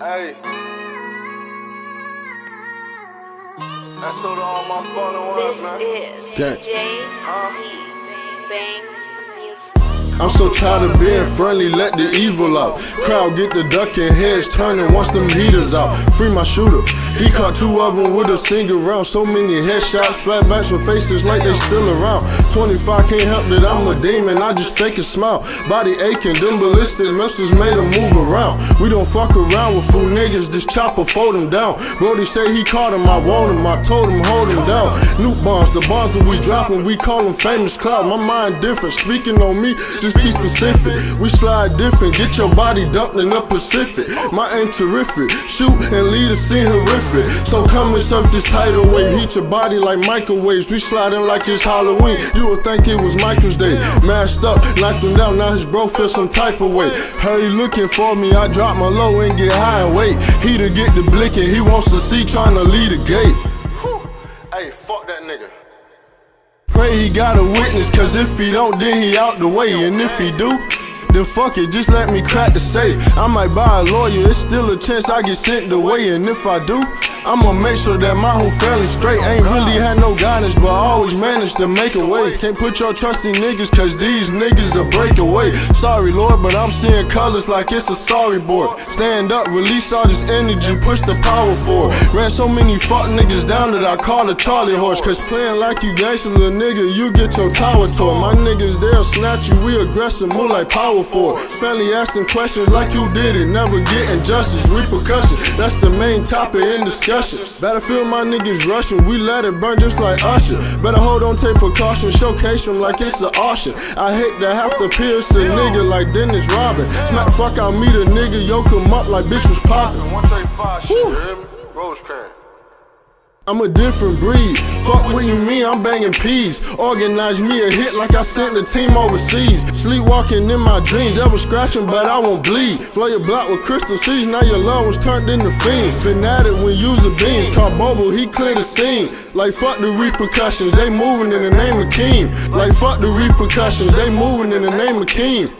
Hey. That's so to all my fallen ones, This man. is Gang. J Huh? Bangs Music. I'm so tired of being friendly, let the evil out. Crowd get the ducking, heads turning once them heaters out. Free my shooter. He caught two of them with a single round. So many headshots, flatbacks with faces like they still around. 25 can't help that I'm a demon, I just fake a smile. Body aching, them ballistic missiles made them move around. We don't fuck around with fool niggas, this chopper fold them down. Brody say he caught him, I want him, I told him hold him down. Nuke bombs, the bombs that we dropping, we call them famous cloud. My mind different, speaking on me, just be specific. We slide different, get your body dumped in the Pacific. My aim terrific, shoot and lead a scene horrific. So come and surf this tidal wave, heat your body like microwaves. We sliding like it's Halloween, you would think it was Michael's day. Mashed up, knocked him down, now his bro feel some type of way. Hurry looking for me, I drop my low and get high and wait. He to get the blicking, he wants to see trying to lead a gate. Hey, fuck that nigga. Pray he got a witness, cause if he don't, then he out the way. And if he do, then fuck it, just let me crack the safe. I might buy a lawyer, it's still a chance I get sent away. And if I do, I'ma make sure that my whole family straight. Ain't really had no guidance, but I always managed to make a way. Can't put your trust in niggas, cause these niggas will break away. Sorry, Lord, but I'm seeing colors like it's a sorry board. Stand up, release all this energy, push the power forward. Ran so many fuck niggas down that I call a Charlie horse. Cause playing like you little nigga, you get your tower tore. My niggas, they'll snatch you, we aggressive, move like power forward. Family asking questions like you did it, never getting justice. Repercussions, that's the main topic in discussion. Battlefield, my niggas rushing, we let it burn just like Usher. Better hold on, take precaution, showcase them like it's an auction. I hate to have to pierce a nigga like Dennis Rodman. Smack fuck out me, the nigga, yoke him up like bitch was poppin'. And one trade five shit, you hear me? Rosecrans. I'm a different breed. Fuck what you mean, I'm banging peas. Organize me a hit like I sent the team overseas. Sleepwalking in my dreams, was scratching, but I won't bleed. Flow your block with crystal seeds, now your love was turned into fiends. Fanatic when using beans, called Bobo, he cleared the scene. Like fuck the repercussions, they moving in the name of King. Like fuck the repercussions, they moving in the name of King.